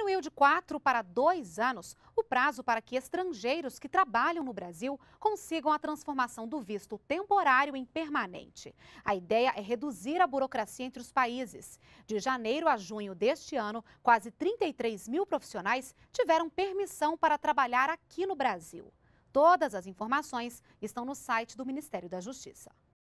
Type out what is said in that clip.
diminuiu de quatro para dois anos o prazo para que estrangeiros que trabalham no Brasil consigam a transformação do visto temporário em permanente. A ideia é reduzir a burocracia entre os países. De janeiro a junho deste ano, quase 33 mil profissionais tiveram permissão para trabalhar aqui no Brasil. Todas as informações estão no site do Ministério da Justiça.